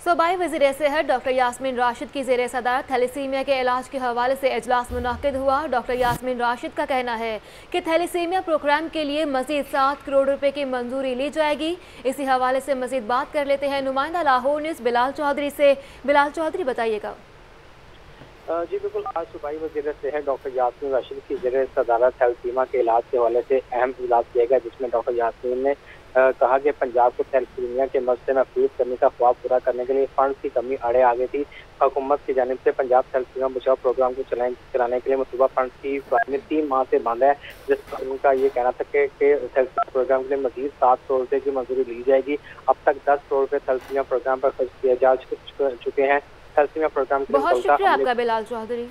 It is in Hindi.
सूबाई वज़ीर सेहत डॉक्टर यासमिन राशिद की जेर सदारत थैलीसीमिया के इलाज के हवाले से अजलास मुनद हुआ। डॉक्टर यासमिन राशिद का कहना है कि थैलीसीमिया प्रोग्राम के लिए मजीद सात करोड़ रुपए की मंजूरी ली जाएगी। इसी हवाले से मजीद बात कर लेते हैं नुमाइंदा लाहौर न्यूज़ बिलाल चौधरी से। बिलाल चौधरी, बताइएगा। जी, बिल्कुल, आज सूबाई वज़ीर सेहत डॉक्टर यासमिन राशिद की जेर सदारत थैलीसीमा के इलाज के हवाले से अहम इजलास किया गया, जिसमें डॉक्टर यासमिन ने कहा कि पंजाब को थैलसीमिया के मर्ज से महफूज करने का ख्वाब पूरा करने के लिए फंड की कमी अड़े आ गई थी। हुकूमत की जानब से पंजाब थैलसीमिया बचाव प्रोग्राम को चलाने चलाने के लिए मतलूबा फंड की तीन माह से बंद है जिस पर उनका ये कहना था कि थैलसीमिया प्रोग्राम के लिए मजीद सात करोड़ रुपये की मंजूरी ली जाएगी। अब तक दस करोड़ रुपये थैलसीमिया प्रोग्राम पर खर्च किया जा चुके हैं। थैलसीमिया प्रोग्राम बहुत शुक्रिया आपका बिलाल चौधरी।